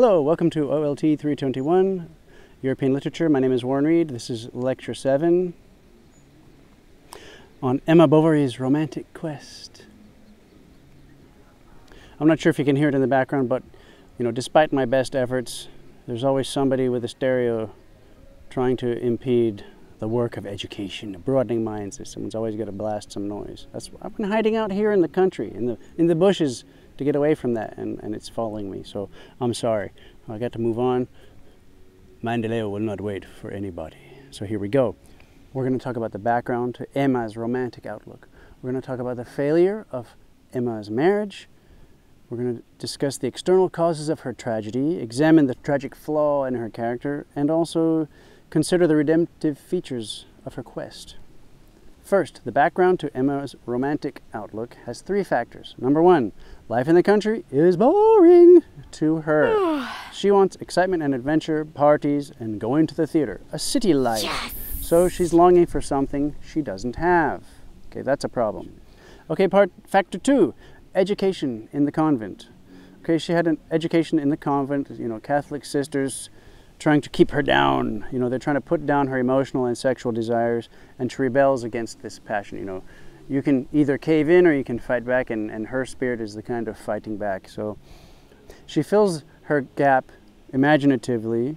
Hello, welcome to OLT 321, European Literature. My name is Warren Reed. This is Lecture 7 on Emma Bovary's Romantic Quest. I'm not sure if you can hear it in the background, but you know, despite my best efforts, there's always somebody with a stereo trying to impede the work of education, broadening minds. Someone's always got to blast some noise. That's I've been hiding out here in the country, in the in the bushes, to get away from that, and, and it's following me. So I'm sorry. I got to move on. Mandaleo will not wait for anybody. So here we go. We're going to talk about the background to Emma's romantic outlook. We're going to talk about the failure of Emma's marriage. We're going to discuss the external causes of her tragedy, examine the tragic flaw in her character, and also consider the redemptive features of her quest. First, the background to Emma's romantic outlook has three factors. Number one, life in the country is boring to her. she wants excitement and adventure, parties, and going to the theater, a city life. Yes. So she's longing for something she doesn't have. Okay, that's a problem. Okay, part factor two, education in the convent. Okay, she had an education in the convent, you know, Catholic sisters, trying to keep her down. You know, they're trying to put down her emotional and sexual desires, and she rebels against this passion. You know, you can either cave in or you can fight back, and, and her spirit is the kind of fighting back. So she fills her gap imaginatively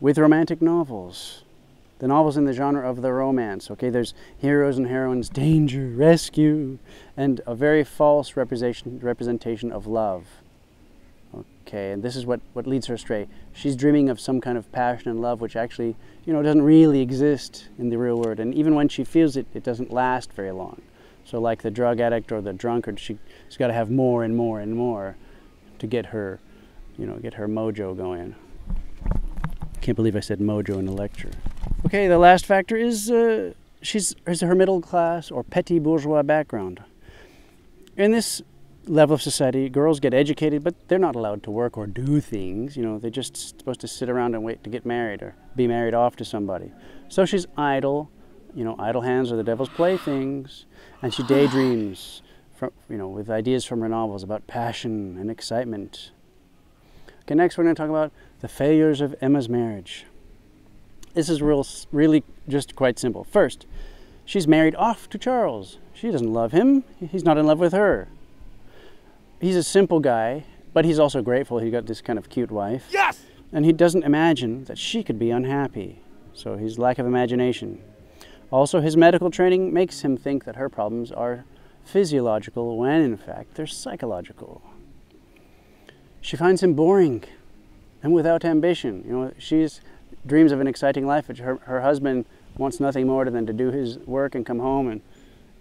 with romantic novels. The novels in the genre of the romance. Okay, there's heroes and heroines, danger, rescue, and a very false representation representation of love. Okay, and this is what, what leads her astray. She's dreaming of some kind of passion and love which actually, you know, doesn't really exist in the real world. And even when she feels it, it doesn't last very long. So like the drug addict or the drunkard, she, she's got to have more and more and more to get her, you know, get her mojo going. Can't believe I said mojo in a lecture. Okay, the last factor is uh, she's is her middle class or petit bourgeois background. In this level of society, girls get educated, but they're not allowed to work or do things. You know, they're just supposed to sit around and wait to get married or be married off to somebody. So she's idle. You know, idle hands are the devil's playthings, and she daydreams, from, you know, with ideas from her novels about passion and excitement. Okay, next we're going to talk about the failures of Emma's marriage. This is real, really just quite simple. First, she's married off to Charles. She doesn't love him. He's not in love with her he's a simple guy, but he's also grateful he got this kind of cute wife. Yes! And he doesn't imagine that she could be unhappy. So his lack of imagination. Also, his medical training makes him think that her problems are physiological when in fact they're psychological. She finds him boring and without ambition. You know, she's dreams of an exciting life, but her, her husband wants nothing more than to do his work and come home and,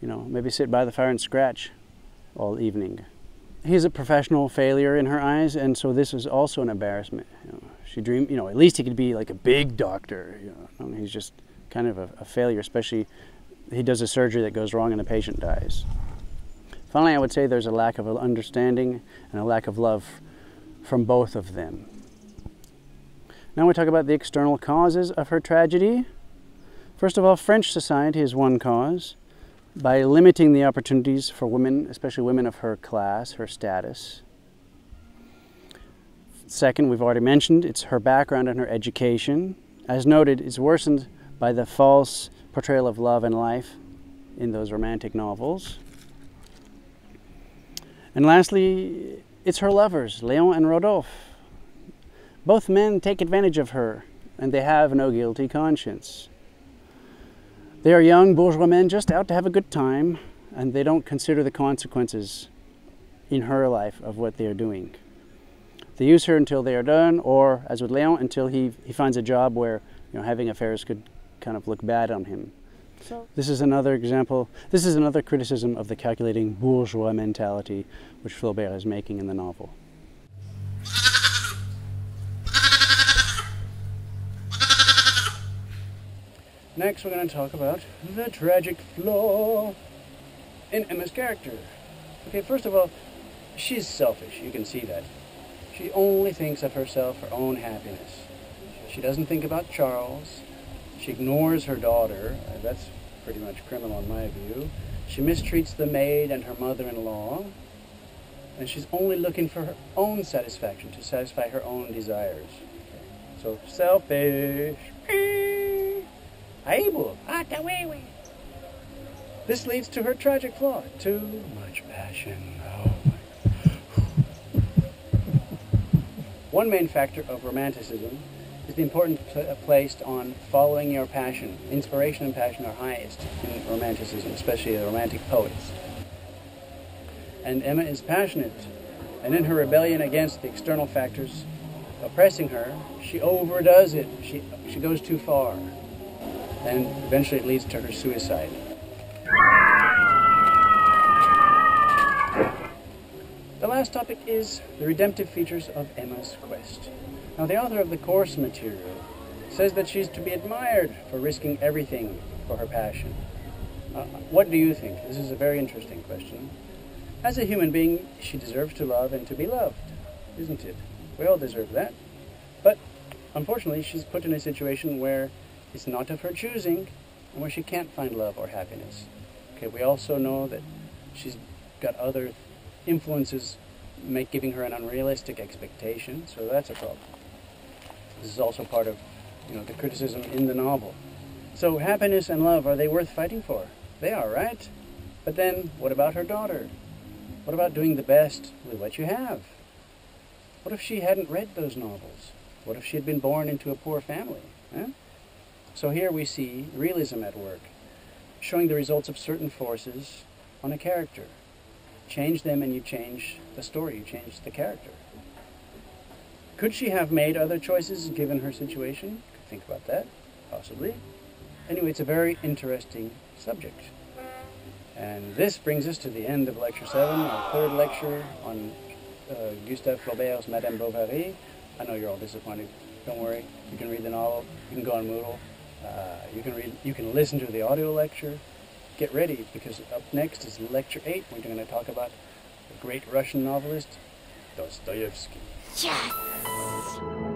you know, maybe sit by the fire and scratch all evening he's a professional failure in her eyes, and so this is also an embarrassment. You know, she dreamed, you know, at least he could be like a big doctor. You know, he's just kind of a, a, failure, especially he does a surgery that goes wrong and the patient dies. Finally, I would say there's a lack of understanding and a lack of love from both of them. Now we talk about the external causes of her tragedy. First of all, French society is one cause by limiting the opportunities for women, especially women of her class, her status. Second, we've already mentioned, it's her background and her education. As noted, it's worsened by the false portrayal of love and life in those romantic novels. And lastly, it's her lovers, Leon and Rodolphe. Both men take advantage of her, and they have no guilty conscience. They are young bourgeois men just out to have a good time, and they don't consider the consequences in her life of what they are doing. They use her until they are done, or as with Leon, until he, he finds a job where you know, having affairs could kind of look bad on him. So this is another example, this is another criticism of the calculating bourgeois mentality which Flaubert is making in the novel. Next, we're going to talk about the tragic flaw in Emma's character. Okay, first of all, she's selfish. You can see that. She only thinks of herself, her own happiness. She doesn't think about Charles. She ignores her daughter. Uh, that's pretty much criminal in my view. She mistreats the maid and her mother-in-law. and she's only looking for her own satisfaction, to satisfy her own desires. So selfish. Able. Ah, this leads to her tragic flaw. Too much passion. Oh. One main factor of romanticism is the importance pl- uh, placed on following your passion. Inspiration and passion are highest in romanticism, especially the romantic poets. And Emma is passionate, and in her rebellion against the external factors oppressing her, she overdoes it. She, she goes too far. And eventually it leads to her suicide. The last topic is the redemptive features of Emma's quest. Now, the author of the course material says that she's to be admired for risking everything for her passion. Uh, what do you think? This is a very interesting question. As a human being, she deserves to love and to be loved, isn't it? We all deserve that. But unfortunately, she's put in a situation where it's not of her choosing and where she can't find love or happiness. Okay, we also know that she's got other influences make giving her an unrealistic expectation, so that's a problem. This is also part of you know the criticism in the novel. So happiness and love are they worth fighting for? They are, right? But then what about her daughter? What about doing the best with what you have? What if she hadn't read those novels? What if she had been born into a poor family? Eh? So here we see realism at work, showing the results of certain forces on a character. Change them and you change the story, you change the character. Could she have made other choices given her situation? Think about that, possibly. Anyway, it's a very interesting subject. And this brings us to the end of Lecture 7, our third lecture on uh, Gustave Flaubert's Madame Bovary. I know you're all disappointed. Don't worry. You can read the novel. You can go on Moodle. Uh, you can read. You can listen to the audio lecture. Get ready because up next is Lecture 8. We're going to talk about the great Russian novelist Dostoevsky. Yes!